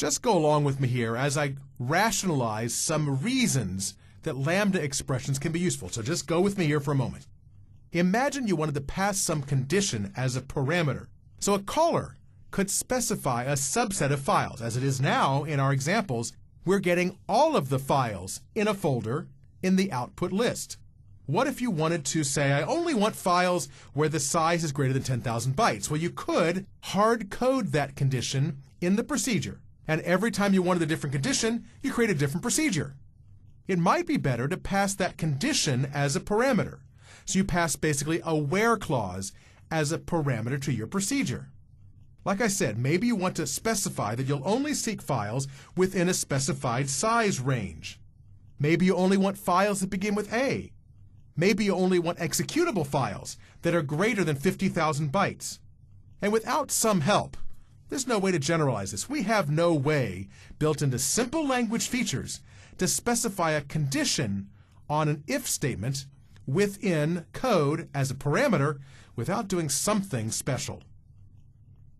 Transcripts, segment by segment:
Just go along with me here as I rationalize some reasons that lambda expressions can be useful. So just go with me here for a moment. Imagine you wanted to pass some condition as a parameter. So a caller could specify a subset of files. As it is now in our examples, we're getting all of the files in a folder in the output list. What if you wanted to say, I only want files where the size is greater than 10,000 bytes? Well, you could hard code that condition in the procedure. And every time you wanted a different condition, you create a different procedure. It might be better to pass that condition as a parameter. So you pass basically a where clause as a parameter to your procedure. Like I said, maybe you want to specify that you'll only seek files within a specified size range. Maybe you only want files that begin with A. Maybe you only want executable files that are greater than 50,000 bytes. And without some help, there's no way to generalize this. We have no way built into simple language features to specify a condition on an if statement within code as a parameter without doing something special.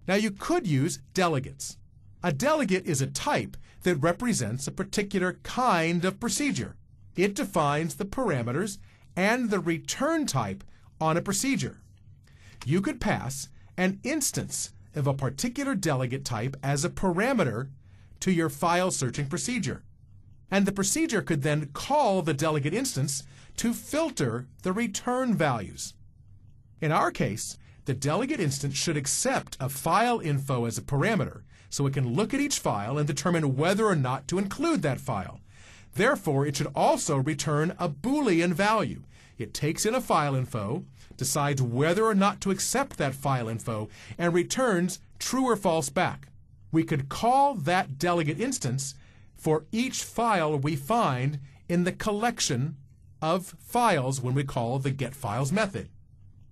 Now you could use delegates. A delegate is a type that represents a particular kind of procedure. It defines the parameters and the return type on a procedure. You could pass an instance of a particular delegate type as a parameter to your file searching procedure. And the procedure could then call the delegate instance to filter the return values. In our case, the delegate instance should accept a file info as a parameter, so it can look at each file and determine whether or not to include that file. Therefore, it should also return a Boolean value. It takes in a file info, decides whether or not to accept that file info, and returns true or false back. We could call that delegate instance for each file we find in the collection of files when we call the getFiles method.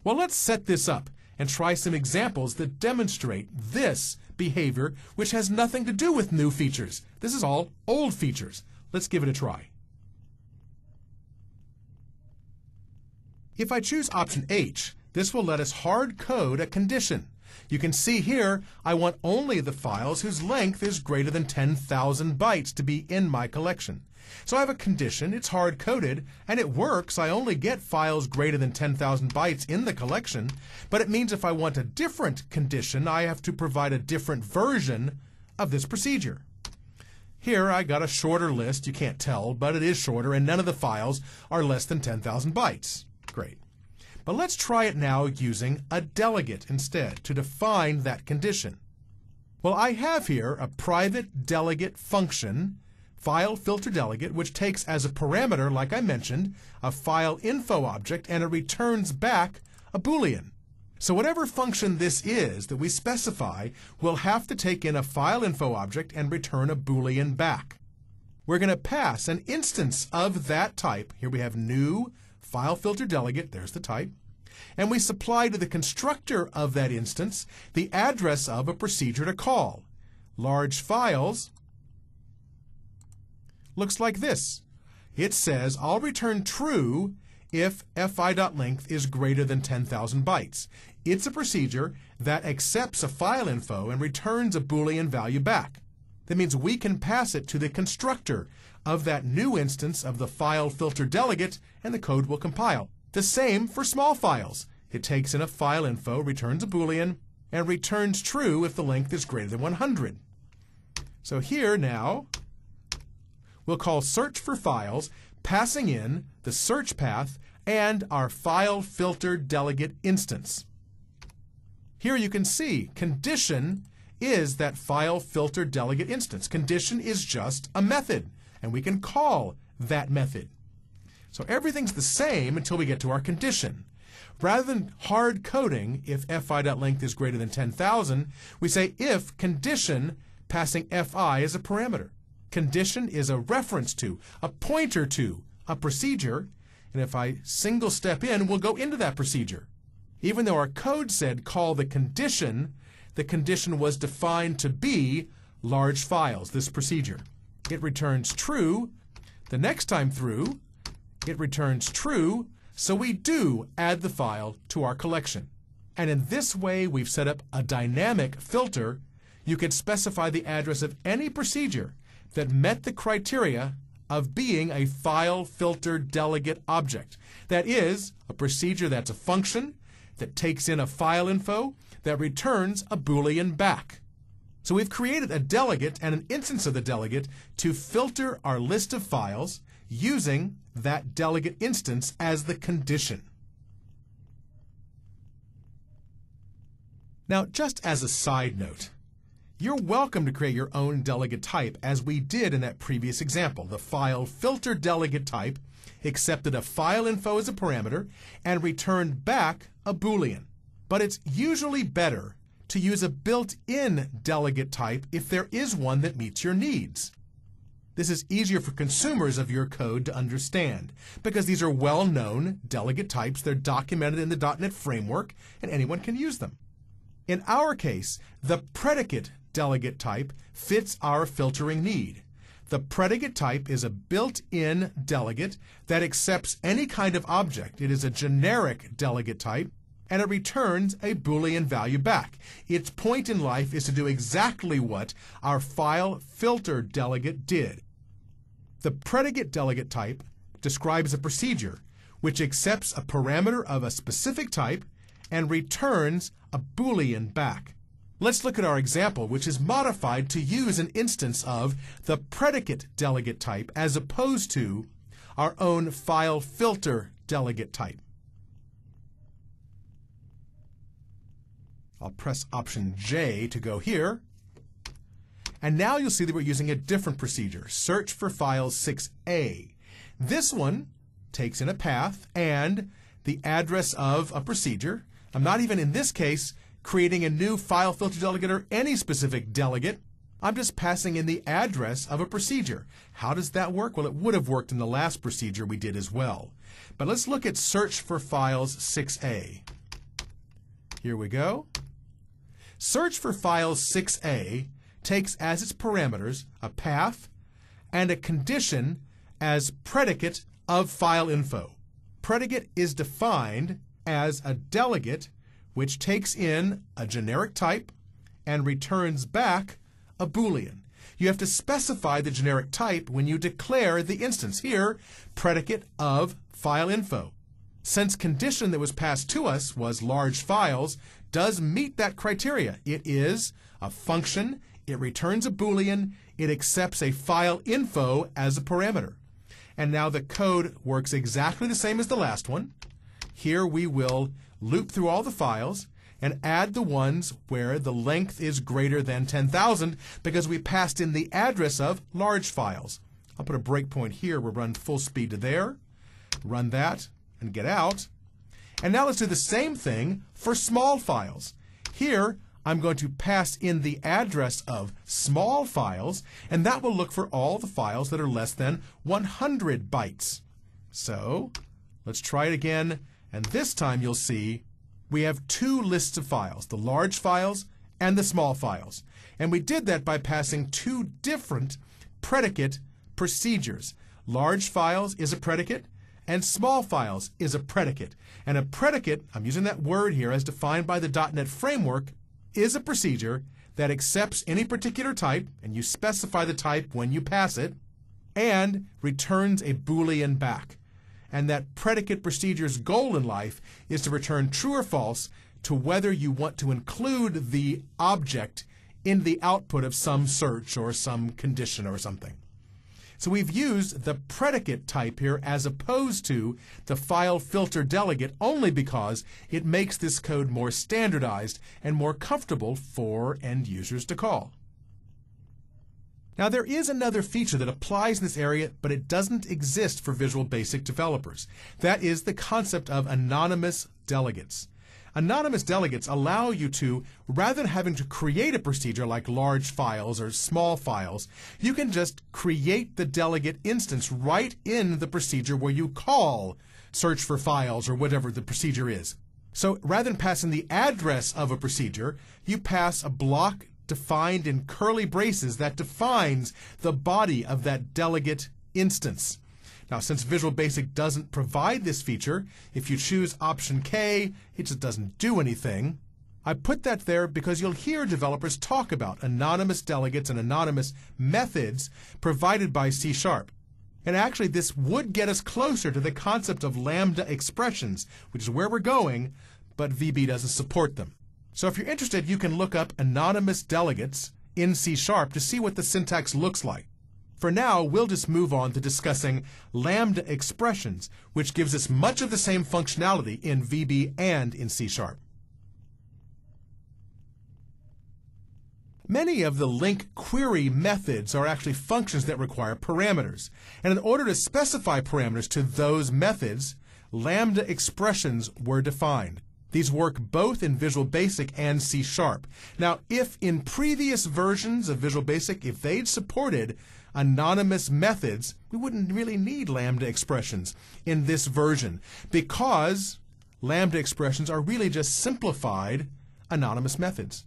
Well, let's set this up and try some examples that demonstrate this behavior, which has nothing to do with new features. This is all old features. Let's give it a try. If I choose option H, this will let us hard code a condition. You can see here, I want only the files whose length is greater than 10,000 bytes to be in my collection. So I have a condition, it's hard coded, and it works. I only get files greater than 10,000 bytes in the collection, but it means if I want a different condition, I have to provide a different version of this procedure. Here I got a shorter list, you can't tell, but it is shorter, and none of the files are less than 10,000 bytes. But let's try it now using a delegate instead to define that condition. Well, I have here a private delegate function file filter delegate, which takes as a parameter, like I mentioned, a file info object, and it returns back a Boolean. So whatever function this is that we specify will have to take in a file info object and return a Boolean back. We're going to pass an instance of that type. Here we have new file filter delegate, there's the type, and we supply to the constructor of that instance the address of a procedure to call. Large files looks like this. It says, I'll return true if fi.length is greater than 10,000 bytes. It's a procedure that accepts a file info and returns a Boolean value back. That means we can pass it to the constructor of that new instance of the file filter delegate and the code will compile. The same for small files. It takes in a file info, returns a Boolean, and returns true if the length is greater than 100. So here now, we'll call search for files, passing in the search path and our file filter delegate instance. Here you can see condition is that file filter delegate instance. Condition is just a method, and we can call that method. So everything's the same until we get to our condition. Rather than hard coding if fi.length is greater than 10,000, we say if condition passing fi as a parameter. Condition is a reference to, a pointer to, a procedure, and if I single step in, we'll go into that procedure. Even though our code said call the condition, the condition was defined to be large files, this procedure. It returns true. The next time through, it returns true, so we do add the file to our collection. And in this way, we've set up a dynamic filter you could specify the address of any procedure that met the criteria of being a file filter delegate object. That is, a procedure that's a function that takes in a file info that returns a Boolean back. So we've created a delegate and an instance of the delegate to filter our list of files using that delegate instance as the condition. Now, just as a side note, you're welcome to create your own delegate type as we did in that previous example. The file filter delegate type accepted a file info as a parameter and returned back a Boolean. But it's usually better to use a built-in delegate type if there is one that meets your needs. This is easier for consumers of your code to understand because these are well-known delegate types. They're documented in the .NET framework and anyone can use them. In our case, the predicate delegate type fits our filtering need. The predicate type is a built-in delegate that accepts any kind of object. It is a generic delegate type and it returns a Boolean value back. Its point in life is to do exactly what our file filter delegate did. The predicate delegate type describes a procedure which accepts a parameter of a specific type and returns a Boolean back. Let's look at our example, which is modified to use an instance of the predicate delegate type as opposed to our own file filter delegate type. I'll press Option J to go here. And now you'll see that we're using a different procedure, search for files 6a. This one takes in a path and the address of a procedure. I'm not even, in this case, creating a new file filter delegate or any specific delegate. I'm just passing in the address of a procedure. How does that work? Well, it would have worked in the last procedure we did as well. But let's look at search for files 6a. Here we go. Search for files 6a takes as its parameters a path and a condition as predicate of file info. Predicate is defined as a delegate which takes in a generic type and returns back a Boolean. You have to specify the generic type when you declare the instance. Here, predicate of file info. Since condition that was passed to us was large files, does meet that criteria. It is a function, it returns a Boolean, it accepts a file info as a parameter. And now the code works exactly the same as the last one. Here we will loop through all the files and add the ones where the length is greater than 10,000 because we passed in the address of large files. I'll put a breakpoint here. We'll run full speed to there, run that, and get out. And now let's do the same thing for small files. Here, I'm going to pass in the address of small files, and that will look for all the files that are less than 100 bytes. So, let's try it again, and this time you'll see we have two lists of files, the large files and the small files. And we did that by passing two different predicate procedures. Large files is a predicate, and small files is a predicate. And a predicate, I'm using that word here as defined by the .NET framework, is a procedure that accepts any particular type, and you specify the type when you pass it, and returns a Boolean back. And that predicate procedure's goal in life is to return true or false to whether you want to include the object in the output of some search or some condition or something. So we've used the predicate type here as opposed to the file filter delegate only because it makes this code more standardized and more comfortable for end users to call. Now there is another feature that applies in this area, but it doesn't exist for Visual Basic developers. That is the concept of anonymous delegates. Anonymous delegates allow you to, rather than having to create a procedure like large files or small files, you can just create the delegate instance right in the procedure where you call search for files or whatever the procedure is. So rather than passing the address of a procedure, you pass a block defined in curly braces that defines the body of that delegate instance. Now, since Visual Basic doesn't provide this feature, if you choose option K, it just doesn't do anything. I put that there because you'll hear developers talk about anonymous delegates and anonymous methods provided by C Sharp. And actually, this would get us closer to the concept of lambda expressions, which is where we're going, but VB doesn't support them. So if you're interested, you can look up anonymous delegates in C Sharp to see what the syntax looks like. For now, we'll just move on to discussing lambda expressions, which gives us much of the same functionality in VB and in C Sharp. Many of the LINQ query methods are actually functions that require parameters. And in order to specify parameters to those methods, lambda expressions were defined. These work both in Visual Basic and C Sharp. Now, if in previous versions of Visual Basic, if they'd supported anonymous methods, we wouldn't really need lambda expressions in this version because lambda expressions are really just simplified anonymous methods.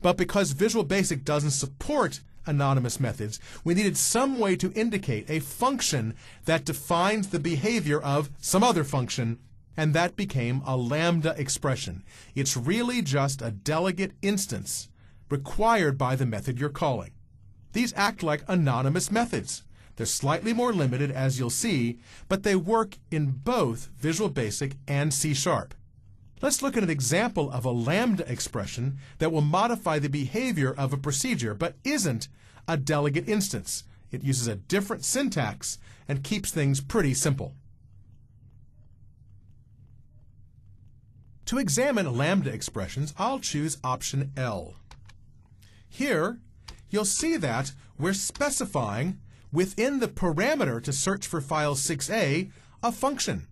But because Visual Basic doesn't support anonymous methods, we needed some way to indicate a function that defines the behavior of some other function, and that became a lambda expression. It's really just a delegate instance required by the method you're calling. These act like anonymous methods. They're slightly more limited, as you'll see, but they work in both Visual Basic and C Sharp. Let's look at an example of a lambda expression that will modify the behavior of a procedure but isn't a delegate instance. It uses a different syntax and keeps things pretty simple. To examine lambda expressions, I'll choose option L. Here, you'll see that we're specifying within the parameter to search for file 6a a function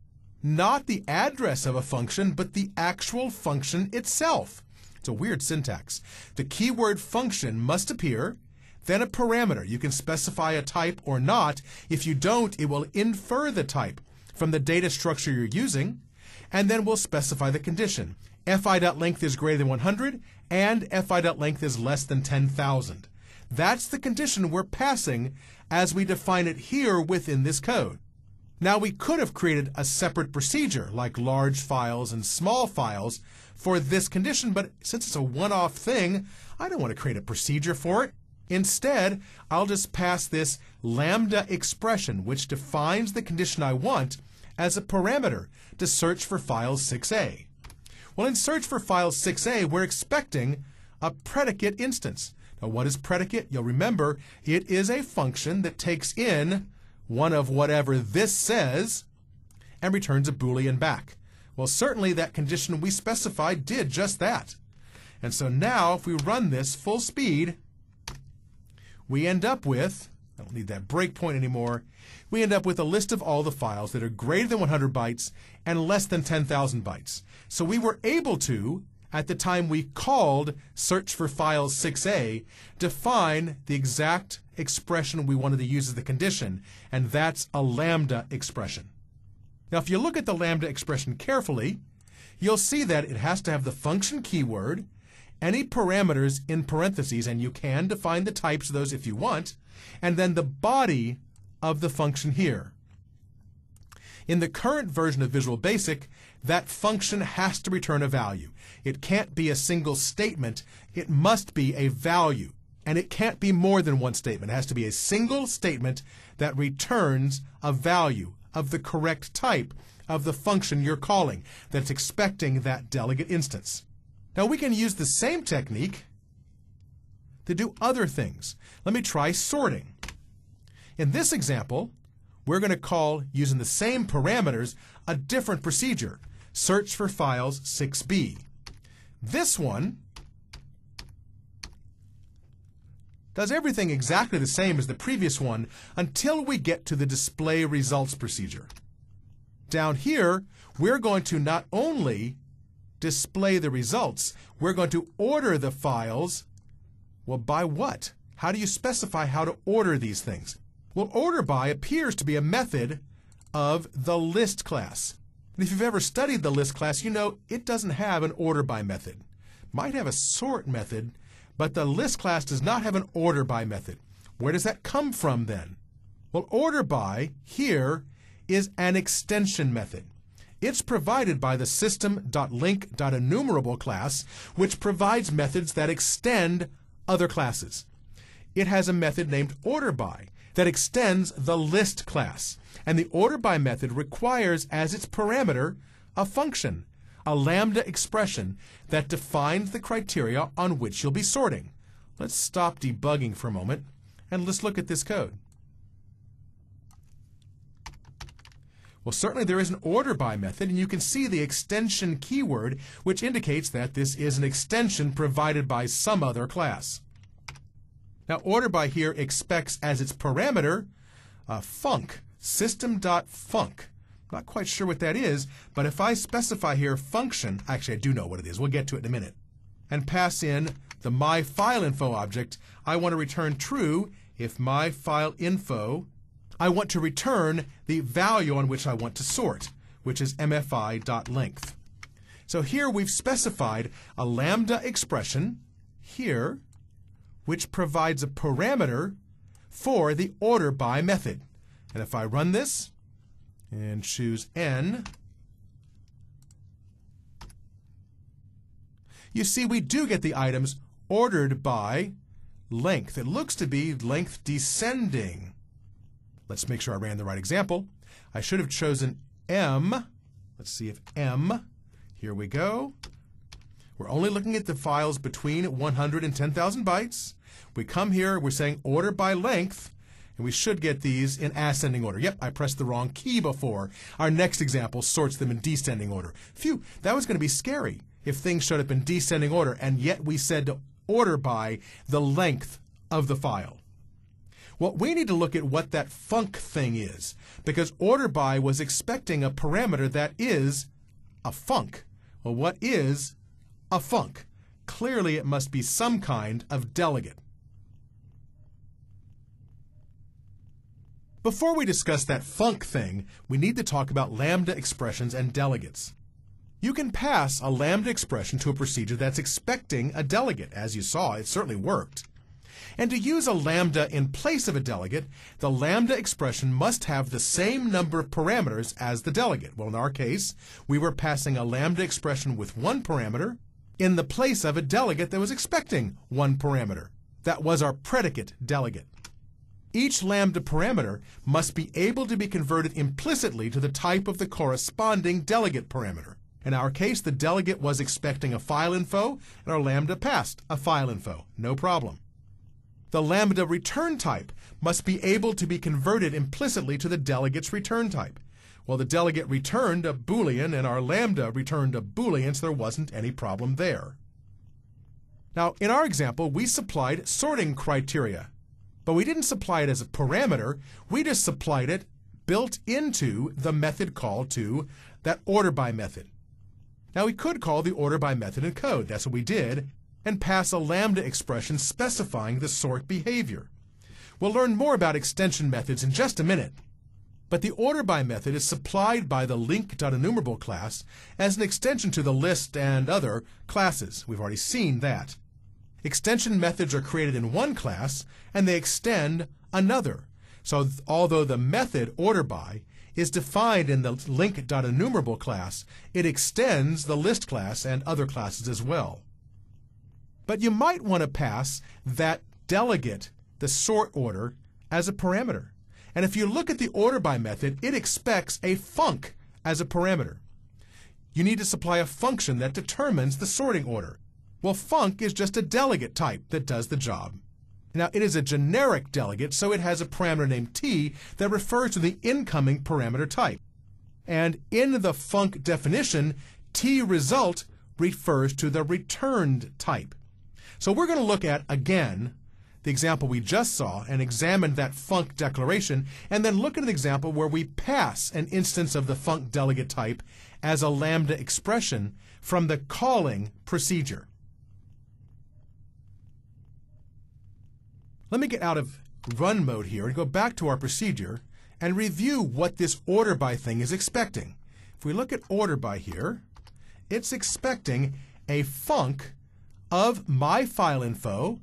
not the address of a function, but the actual function itself. It's a weird syntax. The keyword function must appear, then a parameter. You can specify a type or not. If you don't, it will infer the type from the data structure you're using, and then we'll specify the condition. fi.length is greater than 100, and fi.length is less than 10,000. That's the condition we're passing as we define it here within this code. Now we could have created a separate procedure like large files and small files for this condition, but since it's a one-off thing, I don't want to create a procedure for it. Instead, I'll just pass this lambda expression, which defines the condition I want, as a parameter to search for file 6a. Well, in search for file 6a, we're expecting a predicate instance. Now, what is predicate? You'll remember it is a function that takes in one of whatever this says, and returns a Boolean back. Well, certainly that condition we specified did just that. And so now, if we run this full speed, we end up with, I don't need that breakpoint anymore, we end up with a list of all the files that are greater than 100 bytes and less than 10,000 bytes. So we were able to at the time we called search for files 6a, define the exact expression we wanted to use as the condition, and that's a lambda expression. Now, if you look at the lambda expression carefully, you'll see that it has to have the function keyword, any parameters in parentheses, and you can define the types of those if you want, and then the body of the function here. In the current version of Visual Basic, that function has to return a value. It can't be a single statement. It must be a value. And it can't be more than one statement. It has to be a single statement that returns a value of the correct type of the function you're calling that's expecting that delegate instance. Now we can use the same technique to do other things. Let me try sorting. In this example, we're going to call, using the same parameters, a different procedure search for files 6b. This one does everything exactly the same as the previous one until we get to the display results procedure. Down here, we're going to not only display the results, we're going to order the files. Well, by what? How do you specify how to order these things? Well, order by appears to be a method of the list class. And if you've ever studied the list class, you know it doesn't have an order by method. Might have a sort method, but the list class does not have an order by method. Where does that come from then? Well, order by here is an extension method. It's provided by the system.linq.enumerable class, which provides methods that extend other classes. It has a method named orderBy that extends the list class. And the order by method requires as its parameter a function, a lambda expression that defines the criteria on which you'll be sorting. Let's stop debugging for a moment and let's look at this code. Well, certainly there is an order by method, and you can see the extension keyword, which indicates that this is an extension provided by some other class. Now, order by here expects as its parameter uh, a func, system.func. Not quite sure what that is, but if I specify here function, actually I do know what it is, we'll get to it in a minute, and pass in the myFileInfo object, I want to return true if myFileInfo I want to return the value on which I want to sort, which is mfi.length. So here we've specified a lambda expression here, which provides a parameter for the order by method. And if I run this and choose n, you see we do get the items ordered by length. It looks to be length descending. Let's make sure I ran the right example. I should have chosen M. Let's see if M, here we go. We're only looking at the files between 100 and 10,000 bytes. We come here, we're saying order by length, and we should get these in ascending order. Yep, I pressed the wrong key before. Our next example sorts them in descending order. Phew, that was going to be scary if things showed up in descending order, and yet we said to order by the length of the file. Well, we need to look at what that func thing is, because order by was expecting a parameter that is a func. Well, what is a func. Clearly, it must be some kind of delegate. Before we discuss that func thing, we need to talk about lambda expressions and delegates. You can pass a lambda expression to a procedure that's expecting a delegate. As you saw, it certainly worked. And to use a lambda in place of a delegate, the lambda expression must have the same number of parameters as the delegate. Well, in our case, we were passing a lambda expression with one parameter in the place of a delegate that was expecting one parameter. That was our predicate delegate. Each lambda parameter must be able to be converted implicitly to the type of the corresponding delegate parameter. In our case, the delegate was expecting a file info, and our lambda passed a file info. No problem. The lambda return type must be able to be converted implicitly to the delegate's return type. Well, the delegate returned a Boolean and our lambda returned a Boolean, so there wasn't any problem there. Now, in our example, we supplied sorting criteria, but we didn't supply it as a parameter. We just supplied it built into the method call to that order by method. Now, we could call the order by method in code. That's what we did and pass a lambda expression specifying the sort behavior. We'll learn more about extension methods in just a minute. But the orderBy method is supplied by the linq.enumerable class as an extension to the list and other classes. We've already seen that. Extension methods are created in one class and they extend another. So although the method orderBy is defined in the linq.enumerable class, it extends the list class and other classes as well. But you might want to pass that delegate, the sort order, as a parameter. And if you look at the orderBy method, it expects a func as a parameter. You need to supply a function that determines the sorting order. Well, func is just a delegate type that does the job. Now, it is a generic delegate, so it has a parameter named t that refers to the incoming parameter type. And in the func definition, t result refers to the returned type. So we're going to look at, again, the example we just saw and examine that func declaration, and then look at an example where we pass an instance of the func delegate type as a lambda expression from the calling procedure. Let me get out of run mode here and go back to our procedure and review what this order by thing is expecting. If we look at order by here, it's expecting a func of my file info,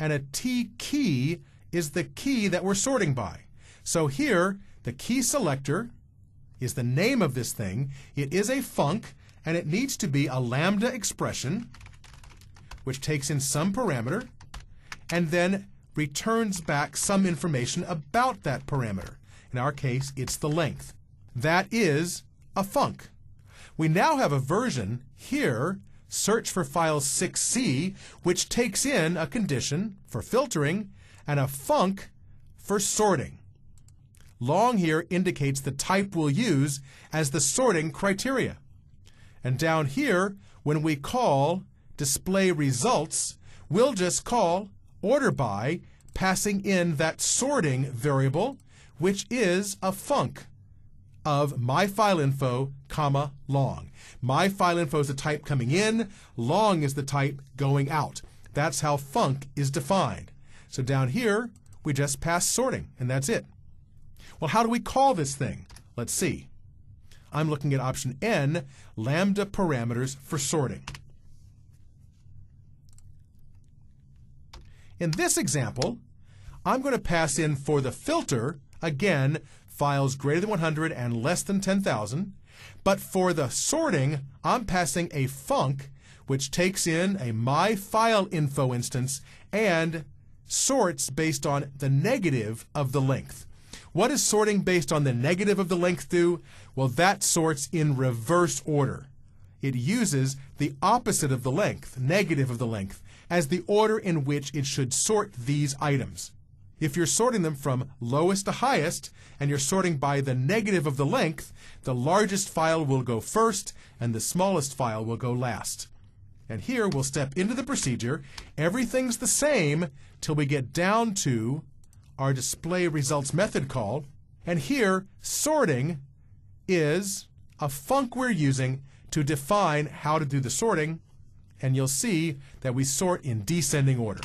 and a T key is the key that we're sorting by. So here, the key selector is the name of this thing. It is a func, and it needs to be a lambda expression, which takes in some parameter, and then returns back some information about that parameter. In our case, it's the length. That is a func. We now have a version here, search for file 6c, which takes in a condition for filtering and a func for sorting. Long here indicates the type we'll use as the sorting criteria. And down here, when we call display results, we'll just call order by passing in that sorting variable, which is a func of my file info, comma, long. My file info is the type coming in, long is the type going out. That's how func is defined. So down here, we just pass sorting, and that's it. Well, how do we call this thing? Let's see. I'm looking at option N, lambda parameters for sorting. In this example, I'm going to pass in for the filter, again, files greater than 100 and less than 10,000. But for the sorting, I'm passing a func, which takes in a my file info instance and sorts based on the negative of the length. What does sorting based on the negative of the length do? Well, that sorts in reverse order. It uses the opposite of the length, negative of the length, as the order in which it should sort these items. If you're sorting them from lowest to highest, and you're sorting by the negative of the length, the largest file will go first, and the smallest file will go last. And here we'll step into the procedure. Everything's the same till we get down to our display results method call. And here, sorting is a func we're using to define how to do the sorting. And you'll see that we sort in descending order.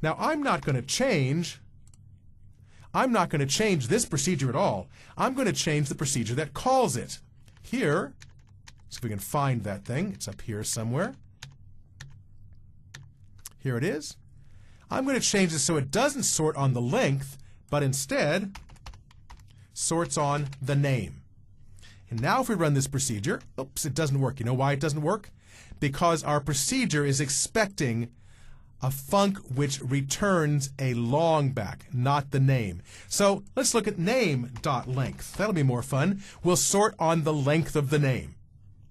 Now, I'm not going to change I'm not going to change this procedure at all. I'm going to change the procedure that calls it. Here, see if we can find that thing. It's up here somewhere. Here it is. I'm going to change this so it doesn't sort on the length, but instead sorts on the name. And now if we run this procedure, oops, it doesn't work. You know why it doesn't work? Because our procedure is expecting a func which returns a long back, not the name. So let's look at name.length. That'll be more fun. We'll sort on the length of the name.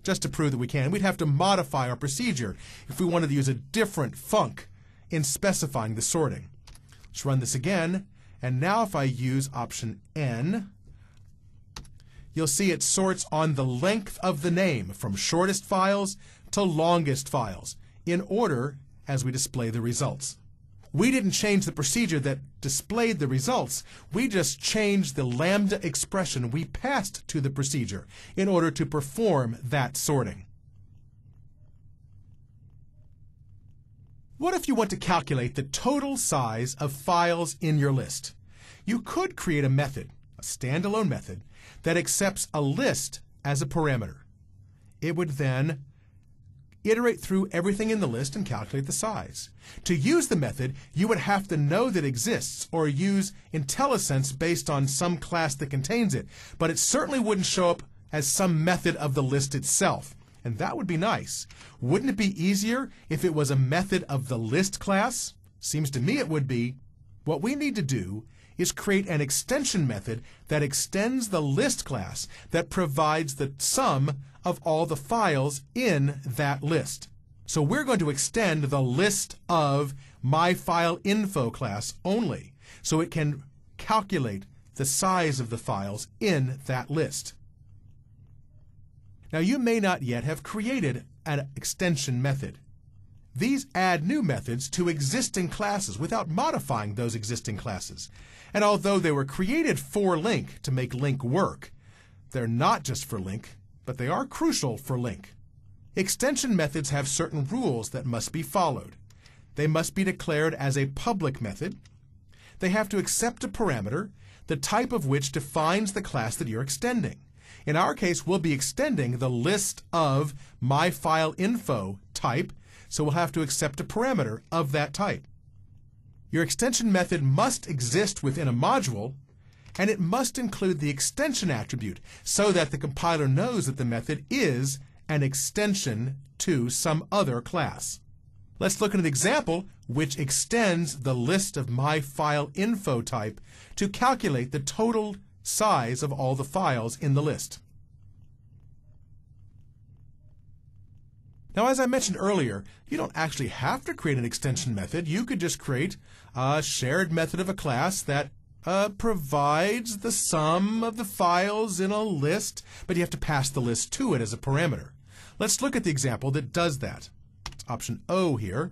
Just to prove that we can, we'd have to modify our procedure if we wanted to use a different func in specifying the sorting. Let's run this again. And now if I use option N, you'll see it sorts on the length of the name from shortest files to longest files in order as we display the results. We didn't change the procedure that displayed the results. We just changed the lambda expression we passed to the procedure in order to perform that sorting. What if you want to calculate the total size of files in your list? You could create a method, a standalone method, that accepts a list as a parameter. It would then iterate through everything in the list and calculate the size. To use the method, you would have to know that it exists or use IntelliSense based on some class that contains it, but it certainly wouldn't show up as some method of the list itself. And that would be nice. Wouldn't it be easier if it was a method of the list class? Seems to me it would be. What we need to do is create an extension method that extends the list class that provides the sum of all the files in that list. So we're going to extend the list of myFileInfo class only so it can calculate the size of the files in that list. Now you may not yet have created an extension method. These add new methods to existing classes without modifying those existing classes. And although they were created for LINQ to make LINQ work, they're not just for LINQ, but they are crucial for LINQ. Extension methods have certain rules that must be followed. They must be declared as a public method. They have to accept a parameter, the type of which defines the class that you're extending. In our case, we'll be extending the list of myFileInfo type, so we'll have to accept a parameter of that type. Your extension method must exist within a module, and it must include the extension attribute so that the compiler knows that the method is an extension to some other class. Let's look at an example which extends the list of my file info type to calculate the total size of all the files in the list. Now, as I mentioned earlier, you don't actually have to create an extension method. You could just create a shared method of a class that uh, provides the sum of the files in a list, but you have to pass the list to it as a parameter. Let's look at the example that does that. Option O here.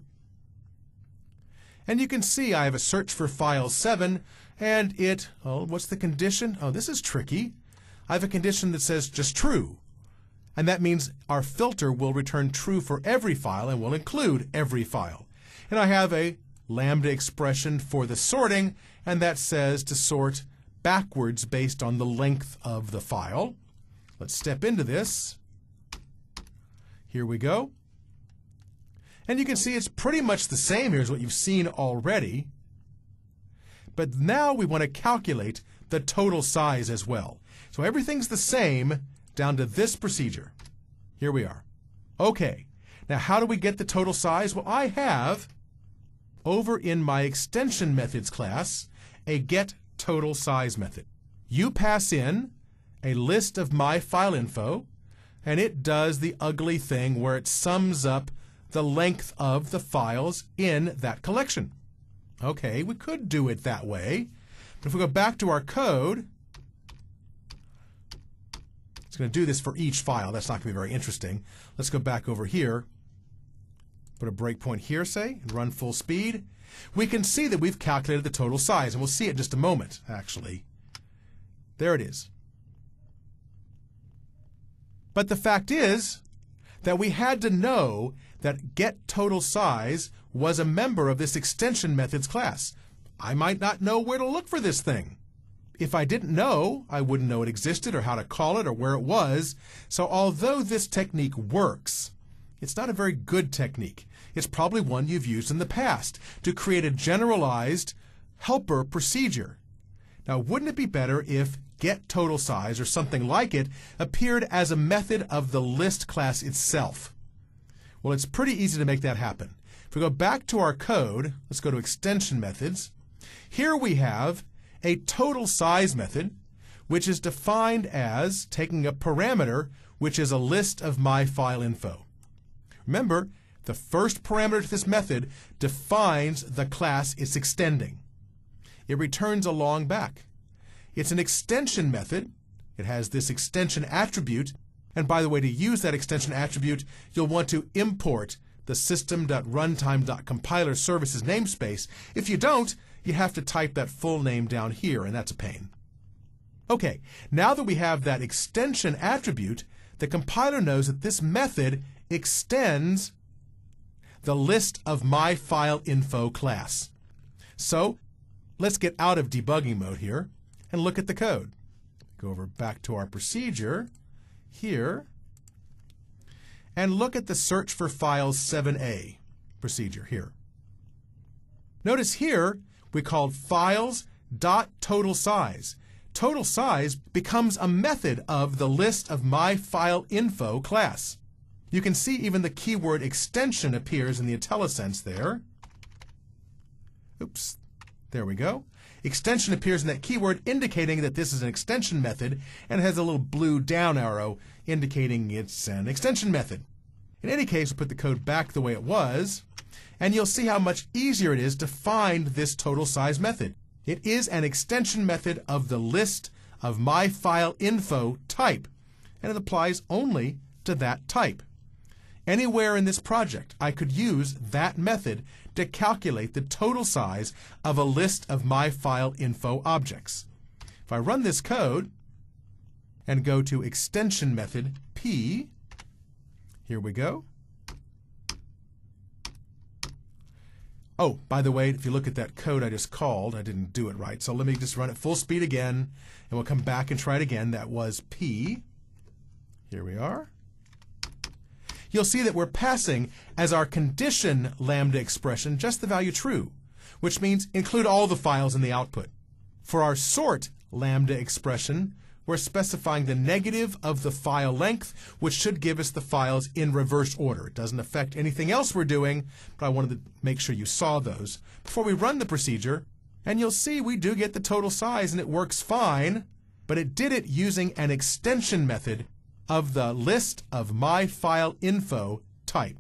And you can see I have a search for file 7, and it, oh, what's the condition? Oh, this is tricky. I have a condition that says just true. And that means our filter will return true for every file and will include every file. And I have a lambda expression for the sorting, and that says to sort backwards based on the length of the file. Let's step into this. Here we go. And you can see it's pretty much the same here as what you've seen already. But now we want to calculate the total size as well. So everything's the same down to this procedure. Here we are. Okay, now how do we get the total size? Well, I have over in my extension methods class a get total size method. You pass in a list of my file info and it does the ugly thing where it sums up the length of the files in that collection. Okay, we could do it that way. But if we go back to our code, it's going to do this for each file. That's not going to be very interesting. Let's go back over here Put a breakpoint here, say, and run full speed. We can see that we've calculated the total size, and we'll see it in just a moment, actually. There it is. But the fact is that we had to know that get total size was a member of this extension methods class. I might not know where to look for this thing. If I didn't know, I wouldn't know it existed or how to call it or where it was. So although this technique works, it's not a very good technique. It's probably one you've used in the past to create a generalized helper procedure. Now, wouldn't it be better if get total size or something like it appeared as a method of the list class itself? Well, it's pretty easy to make that happen. If we go back to our code, let's go to extension methods. Here we have a total size method, which is defined as taking a parameter, which is a list of my file info. Remember, the first parameter to this method defines the class it's extending. It returns a long back. It's an extension method. It has this extension attribute. And by the way, to use that extension attribute, you'll want to import the system.runtime.compiler services namespace. If you don't, you have to type that full name down here, and that's a pain. Okay, now that we have that extension attribute, the compiler knows that this method extends the list of my file info class. So let's get out of debugging mode here and look at the code. Go over back to our procedure here and look at the search for files 7a procedure here. Notice here we called files dot total size. Total size becomes a method of the list of my file info class. You can see even the keyword extension appears in the IntelliSense there. Oops, there we go. Extension appears in that keyword indicating that this is an extension method and has a little blue down arrow indicating it's an extension method. In any case, we'll put the code back the way it was, and you'll see how much easier it is to find this total size method. It is an extension method of the list of my file info type, and it applies only to that type. Anywhere in this project, I could use that method to calculate the total size of a list of my file info objects. If I run this code and go to extension method P, here we go. Oh, by the way, if you look at that code I just called, I didn't do it right. So let me just run it full speed again, and we'll come back and try it again. That was P. Here we are you'll see that we're passing as our condition lambda expression just the value true, which means include all the files in the output. For our sort lambda expression, we're specifying the negative of the file length, which should give us the files in reverse order. It doesn't affect anything else we're doing, but I wanted to make sure you saw those. Before we run the procedure, and you'll see we do get the total size and it works fine, but it did it using an extension method of the list of my file info type.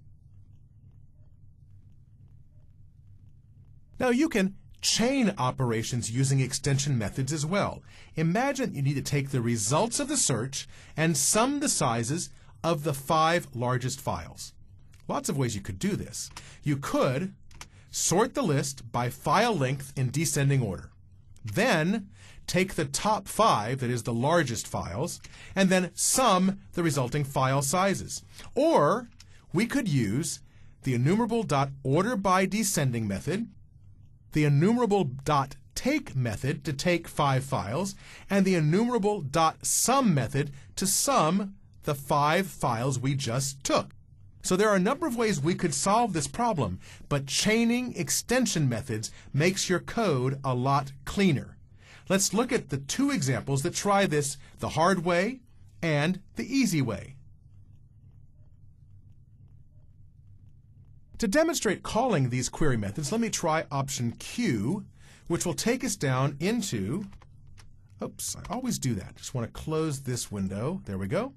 Now you can chain operations using extension methods as well. Imagine you need to take the results of the search and sum the sizes of the five largest files. Lots of ways you could do this. You could sort the list by file length in descending order. Then take the top five, that is the largest files, and then sum the resulting file sizes. Or we could use the enumerable.order by descending method the enumerable dot take method to take five files, and the enumerable dot sum method to sum the five files we just took. So there are a number of ways we could solve this problem, but chaining extension methods makes your code a lot cleaner. Let's look at the two examples that try this the hard way and the easy way. To demonstrate calling these query methods, let me try option Q, which will take us down into, oops, I always do that. Just want to close this window. There we go.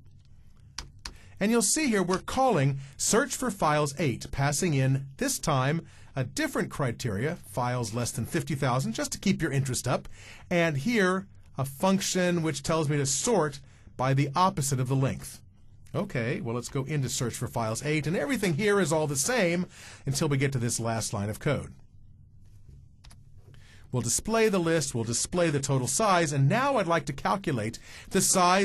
And you'll see here we're calling search for files 8, passing in, this time, a different criteria, files less than 50,000, just to keep your interest up. And here, a function which tells me to sort by the opposite of the length. Okay, well, let's go into search for files 8, and everything here is all the same until we get to this last line of code. We'll display the list, we'll display the total size, and now I'd like to calculate the size